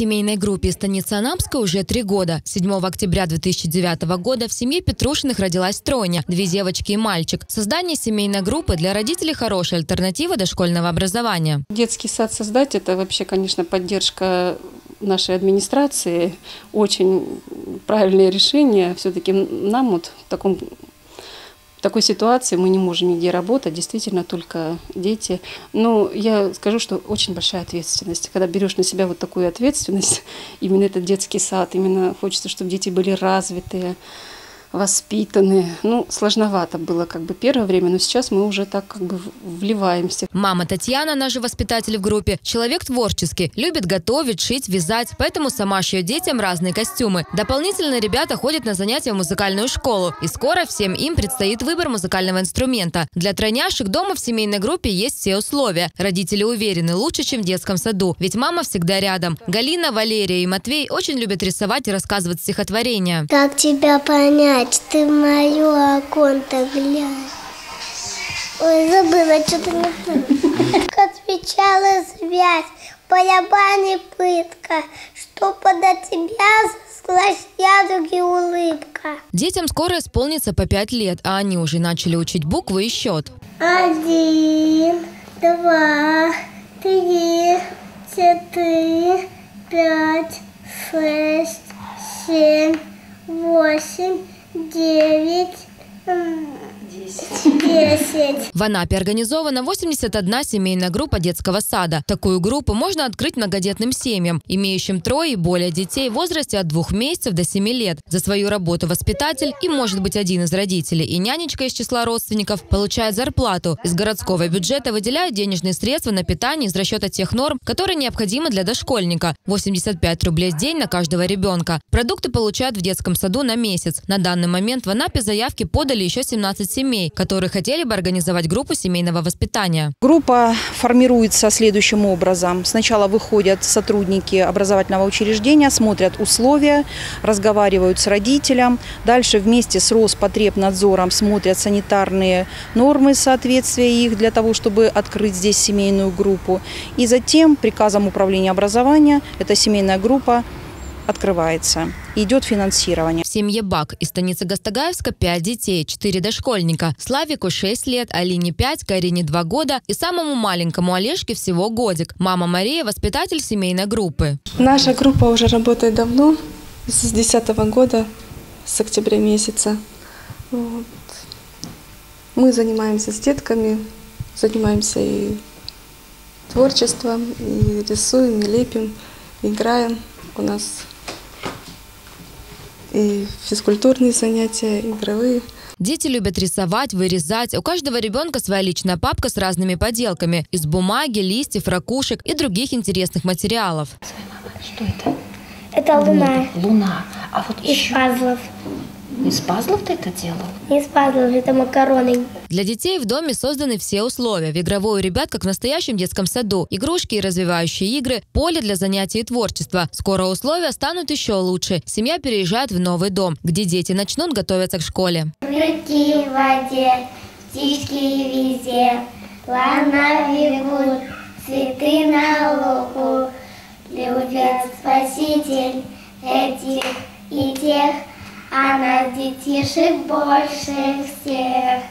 семейной группе станицы Анапска уже три года. 7 октября 2009 года в семье Петрушиных родилась тройня – две девочки и мальчик. Создание семейной группы для родителей хорошая альтернатива дошкольного образования. Детский сад создать – это вообще, конечно, поддержка нашей администрации. Очень правильное решение. Все-таки нам вот в таком такой ситуации мы не можем нигде работать, действительно только дети. Но я скажу, что очень большая ответственность. Когда берешь на себя вот такую ответственность, именно этот детский сад, именно хочется, чтобы дети были развитые, воспитанные. Ну, сложновато было как бы первое время, но сейчас мы уже так как бы вливаемся. Мама Татьяна, наш же воспитатель в группе, человек творческий, любит готовить, шить, вязать, поэтому сама шьет детям разные костюмы. Дополнительно ребята ходят на занятия в музыкальную школу, и скоро всем им предстоит выбор музыкального инструмента. Для тройняшек дома в семейной группе есть все условия. Родители уверены, лучше, чем в детском саду, ведь мама всегда рядом. Галина, Валерия и Матвей очень любят рисовать и рассказывать стихотворения. Как тебя понять? Плачь, ты в мое оконто глянь. Ой, забыла, что-то не помню. Отвечала связь, барабане пытка, что подо тебя заслась ядуги улыбка. Детям скоро исполнится по пять лет, а они уже начали учить буквы и счет. Один, два, три, четыре, девять 10. В Анапе организована 81 семейная группа детского сада. Такую группу можно открыть многодетным семьям, имеющим трое и более детей в возрасте от двух месяцев до семи лет. За свою работу воспитатель и, может быть, один из родителей и нянечка из числа родственников получает зарплату. Из городского бюджета выделяют денежные средства на питание из расчета тех норм, которые необходимы для дошкольника. 85 рублей в день на каждого ребенка. Продукты получают в детском саду на месяц. На данный момент в Анапе заявки подали еще 17 семей которые хотели бы организовать группу семейного воспитания. Группа формируется следующим образом. Сначала выходят сотрудники образовательного учреждения, смотрят условия, разговаривают с родителем. Дальше вместе с Роспотребнадзором смотрят санитарные нормы соответствия их для того, чтобы открыть здесь семейную группу. И затем приказом управления образования эта семейная группа открывается. Идет финансирование. В семье Бак из станицы Гастагаевска 5 детей, 4 дошкольника. Славику 6 лет, Алине 5, Карине 2 года и самому маленькому Олежке всего годик. Мама Мария – воспитатель семейной группы. Наша группа уже работает давно, с 2010 года, с октября месяца. Вот. Мы занимаемся с детками, занимаемся и творчеством, и рисуем, и лепим, играем. У нас и физкультурные занятия, игровые. Дети любят рисовать, вырезать. У каждого ребенка своя личная папка с разными поделками. Из бумаги, листьев, ракушек и других интересных материалов. Что это? Это луна. Луна. А вот Из еще... пазлов. Из пазлов ты это делал? Из пазлов, это макароны. Для детей в доме созданы все условия. В игровой у ребят, как в настоящем детском саду. Игрушки и развивающие игры, поле для занятий и творчества. Скоро условия станут еще лучше. Семья переезжает в новый дом, где дети начнут готовиться к школе. Реки в воде, птички везде, бегут, цветы на лугу. Любит спаситель этих и тех, а нас детишек больше всех.